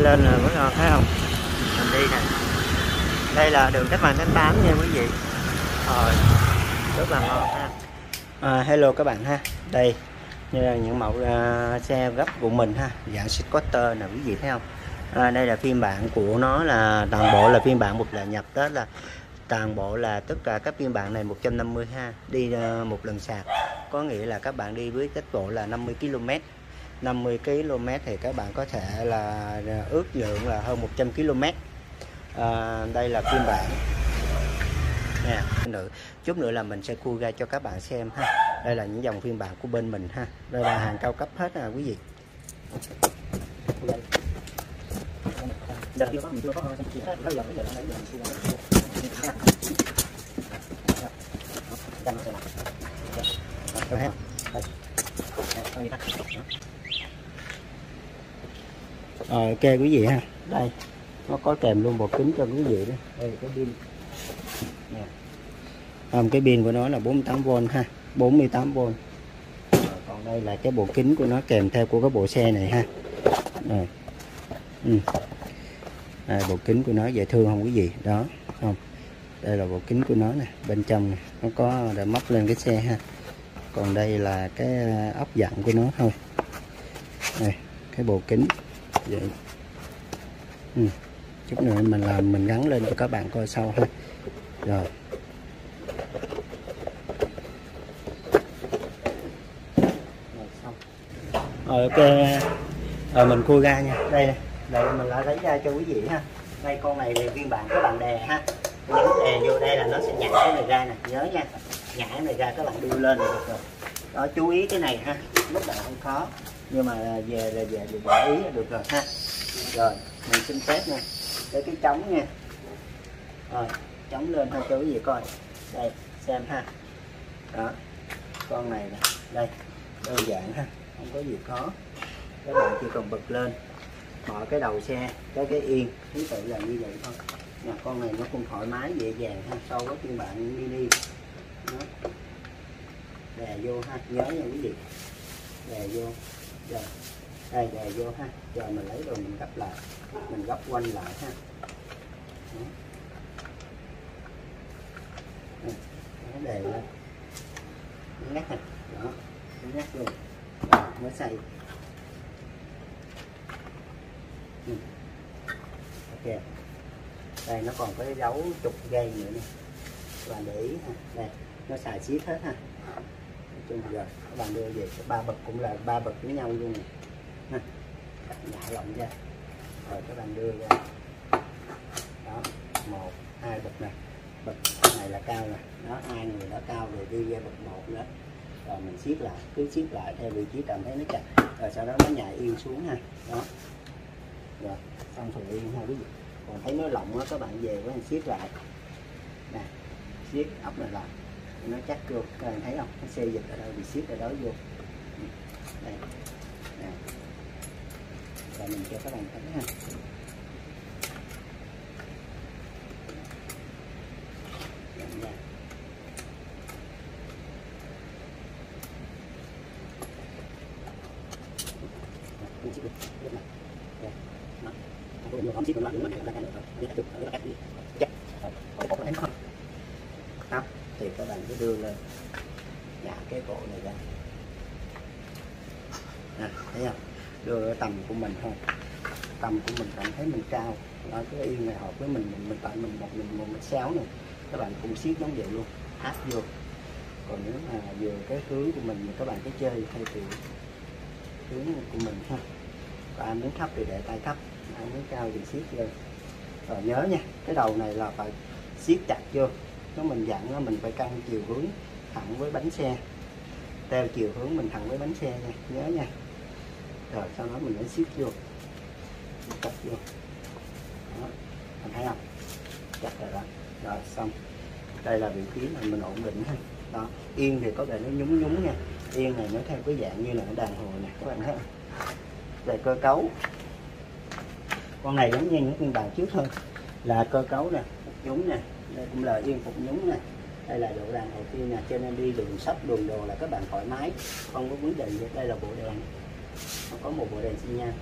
lên rồi mới ngon thấy không? Mình đi nè. Đây là đường cách mạng tháng 8 nha quý vị. Rồi rất là ngon ha. À, hello các bạn ha. Đây như là những mẫu uh, xe gấp của mình ha. Dạng Scotter nè quý vị thấy không? À, đây là phiên bản của nó là toàn bộ là phiên bản một là nhập tết là toàn bộ là tất cả các phiên bản này 150 ha đi uh, một lần sạc. Có nghĩa là các bạn đi với tốc độ là 50 km 50 km thì các bạn có thể là à, ước lượng là hơn 100 km. À, đây là phiên bản. Nè nữa chút nữa là mình sẽ khui ra cho các bạn xem ha. Đây là những dòng phiên bản của bên mình ha. Đây là hàng cao cấp hết à quý vị. Rồi, ok quý vị ha. Đây nó có kèm luôn bộ kính cho quý vị đó. Đây cái pin. Nè. Um, cái pin của nó là 48V ha 48V Rồi, còn đây là cái bộ kính của nó kèm theo của cái bộ xe này ha. Rồi ừ. đây, bộ kính của nó dễ thương không quý vị? Đó không. Đây là bộ kính của nó nè bên trong này. nó có để móc lên cái xe ha. Còn đây là cái ốc dặn của nó thôi. Đây cái bộ kính vậy ừ. chút nữa mình làm mình gắn lên cho các bạn coi sau ha. Rồi. Rồi, ok. Rồi, mình cua ra nha. Đây đây, mình lại lấy ra cho quý vị ha. Đây, con này thì phiên bản các bạn đè ha. Nhấn đè vô đây là nó sẽ nhảy cái này ra nè. Nhớ nha. Nhảy cái này ra các bạn đưa lên là được rồi. Đó, chú ý cái này ha. Lúc đầu không khó nhưng mà à, về là về được để ý là được rồi ha. Rồi, mình xin phép nha. Để cái trống nha. Rồi, trống lên thôi cho quý vị coi. Đây, xem ha. Đó, con này nè. Đây, đơn giản ha, không có gì khó. Các bạn chỉ cần bật lên, mở cái đầu xe cái cái yên. Thứ tự là như vậy thôi. Nhà con này nó cũng thoải mái, dễ dàng ha. So với phiên bản mini đó. đè vô ha, nhớ nha quý vị đè vô rồi đây về vô ha. Rồi mình lấy rồi mình gấp lại. Mình gấp quanh lại ha. Đó. Đó, đè lên ngắt nè đó ngắt luôn. Mới xay. Ừ. ok. Đây nó còn có dấu trục dây nữa nè. Và để ý ha. Đây nó xài xiết hết ha chung giờ, các bạn đưa về ba bậc cũng là ba bậc với nhau luôn. Nè nhả lỏng ra. Rồi các bạn đưa ra. Đó, một, hai bậc này. Bậc này là cao nè. Đó, hai người đó cao rồi, đi ra bậc một nữa. Rồi mình siết lại, cứ siết lại theo vị trí cảm thấy nó chặt. Rồi sau đó nó nhảy yên xuống ha. Đó. Rồi, xong phần yên ha quý vị. Còn thấy nó lỏng á các bạn về với mình siết lại. Nè, siết, ốc này lại nó chắc vô các bạn thấy không? Nó xe dịch ở đâu, bị siết ở đó vô. Đây. Nè. Rồi mình cho các bạn thấy ha. Hãy subscribe cho kênh Ghiền Mì Gõ Để không bỏ lỡ những video hấp dẫn thì các bạn cứ đưa lên. Nhả cái cổ này ra. Nè, thấy không? Đưa ở tầm của mình thôi. Tầm của mình cảm thấy mình cao. nó cứ yên này hợp với mình, mình, mình tại mình một mình một mét sáu này. Các bạn cũng siết giống vậy luôn. Áp vô còn nếu mà vừa cái hướng của mình thì các bạn cứ chơi theo kiểu hướng của mình ha và ai muốn thấp thì để tay thấp ai muốn cao thì siết lên rồi nhớ nha cái đầu này là phải siết chặt vô nó mình dặn là mình phải căng chiều hướng thẳng với bánh xe. Theo chiều hướng mình thẳng với bánh xe nha, nhớ nha. Rồi, sau đó mình mới siết vô. Chặt vô. Đó, mình thấy không? Chặt rồi đó. Rồi, xong. Đây là vị trí mà mình ổn định ha. Đó, yên thì có thể nó nhúng nhúng nha. Yên này nó theo cái dạng như là nó đàn hồi này các bạn thấy không? Về cơ cấu. Con này giống như những phiên bản trước hơn là cơ cấu nè nhúng nè đây cũng là yên phục nhúng này, đây là độ đèn đầu tiên nè cho nên đi đường sắp đường đồ là các bạn thoải mái không có vấn đề gì đây là bộ đèn. Nó có một bộ đèn xi nhan.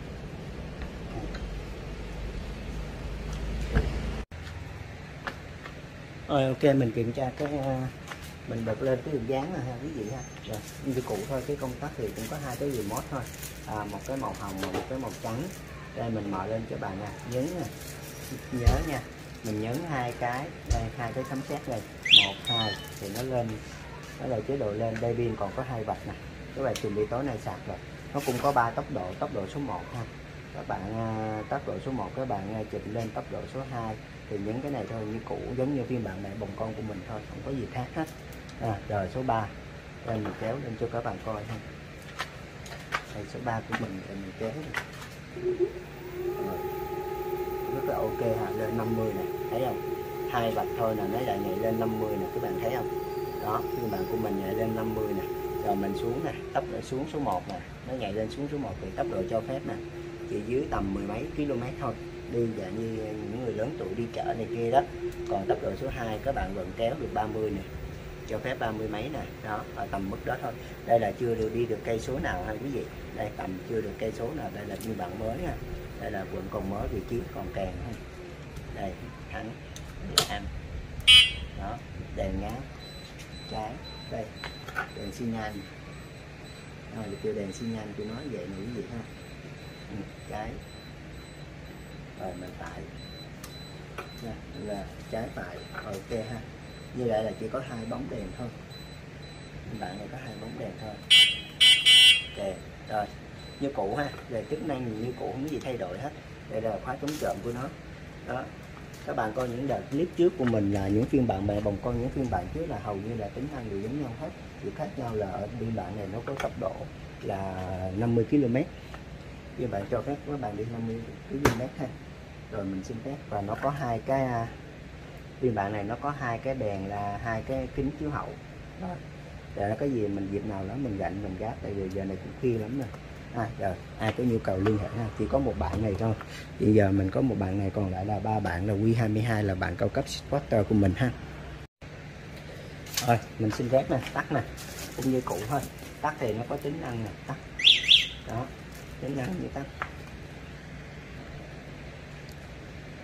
Rồi ok mình kiểm tra cái ờ, mình bật lên cái đường dáng ha quý vị ha. Rồi như cụ thôi cái công tắc thì cũng có hai cái remote thôi. À, một cái màu hồng và một cái màu trắng. Đây mình mở lên cho bạn nha nhấn nè. Nhớ nha mình nhấn hai cái đây hai cái sấm sét này. Một hai thì nó lên nó là chế độ lên. Đây pin còn có hai vạch nè. Các bạn chuẩn bị tối nay sạc rồi. Nó cũng có ba tốc độ tốc độ số 1 ha. Các bạn à, tốc độ số 1 các bạn à, chỉnh lên tốc độ số 2 thì những cái này thôi như cũ giống như phiên bản này bồng con của mình thôi không có gì khác hết. À, rồi số 3 đây mình kéo lên cho các bạn coi ha. Đây số 3 của mình thì mình kéo này. Ok ha, lên 50 này thấy không? Hai vạch thôi là nó lại nhảy lên 50 nè, các bạn thấy không? Đó phiên bản của mình nhảy lên 50 nè, rồi mình xuống nè, tốc độ xuống số 1 nè, nó nhảy lên xuống số 1 thì tốc độ cho phép nè, chỉ dưới tầm mười mấy km thôi đi dạng như những người lớn tuổi đi chợ này kia đó. Còn tốc độ số 2 các bạn vẫn kéo được 30 nè, cho phép 30 mấy nè, đó, ở tầm mức đó thôi. Đây là chưa được đi được cây số nào hay quý vị? Đây, tầm chưa được cây số nào, đây là biên bản mới nha đây là quận còn mới vị trí còn kèn đây, thắng làm đó, đèn ngáo, trái, đây, đèn xi nhan. Rồi kêu đèn xi nhan, tôi nói vậy nữa gì ha. Ừ, trái. Rồi, mình phải. Là trái phải. Ok ha. Như vậy là chỉ có hai bóng đèn thôi. Bạn này có hai bóng đèn thôi. Ok, rồi như cũ ha. Về chức năng như cũ, không có gì thay đổi hết. Đây là khóa chống trộm của nó. Đó. Các bạn coi những đợt clip trước của mình là những phiên bản mẹ bồng con, những phiên bản trước là hầu như là tính năng đều giống nhau hết. Chỉ khác nhau là ở biên bản này nó có tốc độ là 50 km biên bản cho phép các bạn đi 50 km ha. Rồi mình xin phép. Và nó có hai cái à, phiên bản này nó có hai cái đèn là hai cái kính chiếu hậu. Đó. Để nó có gì mình dịp nào đó mình rảnh mình gáp tại vì giờ này cũng khuya lắm rồi à, rồi ai có nhu cầu liên hệ ha chỉ có một bạn này thôi. Bây giờ mình có một bạn này còn lại là ba bạn là Q22 là bạn cao cấp supporter của mình ha. Rồi mình xin phép nè tắt nè cũng như cũ thôi. Tắt thì nó có tính năng nè tắt. Đó tính năng như tắt.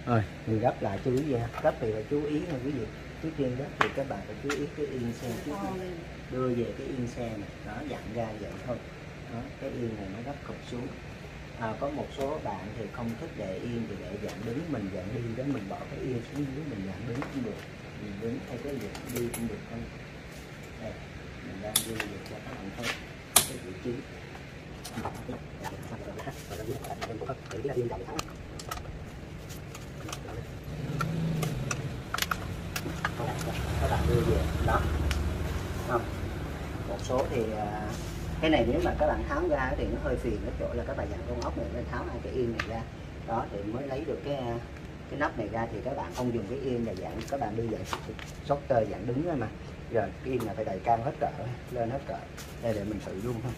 Rồi mình gấp lại chú ý gì gấp thì phải chú ý nha quý vị trước tiên gấp thì các bạn phải chú ý cái yên xe trước đưa về cái yên xe này đó dặn ra vậy thôi đó, cái yên này nó gấp cục xuống. À, có một số bạn thì không thích để yên thì để dạng đứng mình dạng đi đó mình bỏ cái yên xuống dưới mình dạng đứng cũng được. Mình đứng hay cái dạng đi cũng được thôi. Đây mình đang đi được cho các bạn thấy cái vị trí. Các bạn đưa về. Đó. Không. Một số thì à, cái này nếu mà các bạn tháo ra thì nó hơi phiền cái chỗ là các bạn dặn con ốc này nên tháo hai cái yên này ra. Đó thì mới lấy được cái cái nắp này ra thì các bạn không dùng cái yên này dạng các bạn đưa dạng tơ dạng đứng thôi mà. Rồi cái yên này phải đầy cao hết cỡ lên hết cỡ. Đây để mình thử luôn ha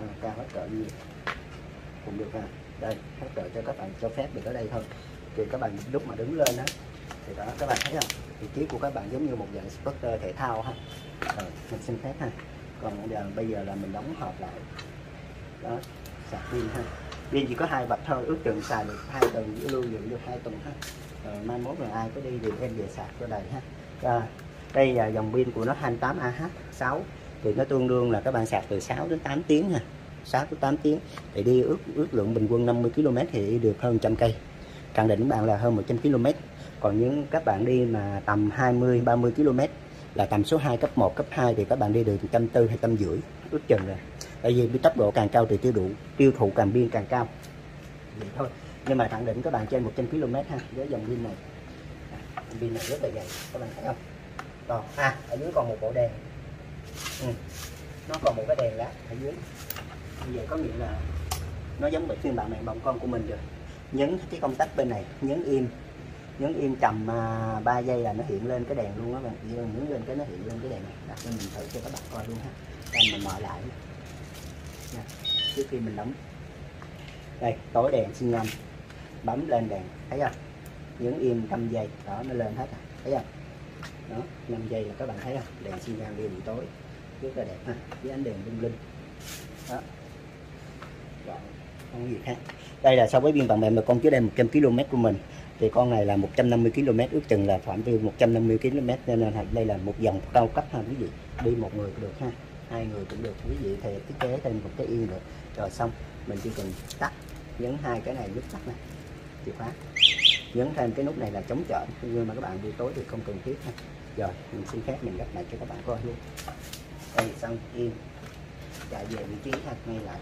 à, cao hết cỡ như vậy. Cũng được ha. Đây hết cỡ cho các bạn cho phép được ở đây thôi. Thì các bạn lúc mà đứng lên đó thì đó các bạn thấy không? Vị trí của các bạn giống như một dạng scooter thể thao ha. Rồi mình xin phép ha còn giờ bây giờ là mình đóng hộp lại. Đó sạc pin ha. Pin chỉ có hai vạch thôi ước chừng xài được hai tuần lưu giữ được hai tuần ha. Rồi mai mốt là ai có đi thì em về sạc cho đầy ha. Rồi, đây là dòng pin của nó 28AH6 thì nó tương đương là các bạn sạc từ 6 đến 8 tiếng ha. 6 đến 8 tiếng. Thì đi ước ước lượng bình quân 50 km thì được hơn trăm cây. Khẳng định bạn là hơn 100 km còn những các bạn đi mà tầm 20 30 km là tầm số 2 cấp 1 cấp 2 thì các bạn đi được trăm tư hay trăm rưỡi, ước chừng rồi tại vì với tốc độ càng cao thì tiêu thụ tiêu thụ càng biên càng cao. Vậy thôi. Nhưng mà khẳng định các bạn trên 100 km ha, với dòng pin này. Pin này rất là dày, các bạn thấy không? Còn à ở dưới còn một bộ đèn. Ừ. nó còn một cái đèn lá ở dưới. Như vậy có nghĩa là nó giống với phiên bản này bằng con của mình rồi. Nhấn cái công tắc bên này, nhấn im nhấn im cầm à, 3 giây là nó hiện lên cái đèn luôn á bạn. Chỉ cần nhấn lên cái nó hiện lên cái đèn này. Đặt cho mình thử cho các bạn coi luôn ha. Đây mình mở lại. Nha. trước khi mình đóng. Đây tối đèn xin ngâm bấm lên đèn thấy không? Nhấn im 5 giây đó nó lên hết rồi thấy không? Đó 5 giây là các bạn thấy không? Đèn xi đi buổi tối. Rất là đẹp ha với ánh đèn lung linh. Đó. Rồi không có gì khác. Đây là so với biên bản mềm mà con chứa đây 100 km của mình thì con này là 150 km ước chừng là phạm vi 150 km nên là đây là một dòng cao cấp ha, quý vị. Đi một người cũng được ha, hai người cũng được, quý vị thì thiết kế thêm một cái yên nữa. Rồi xong, mình chỉ cần tắt, nhấn hai cái này nút tắt này, chìa khóa. Nhấn thêm cái nút này là chống trộm nhưng mà các bạn buổi tối thì không cần thiết ha. Rồi, mình xin phép mình gấp lại cho các bạn coi luôn. Đây, xong, yên. Chạy về vị trí ha, ngay lại.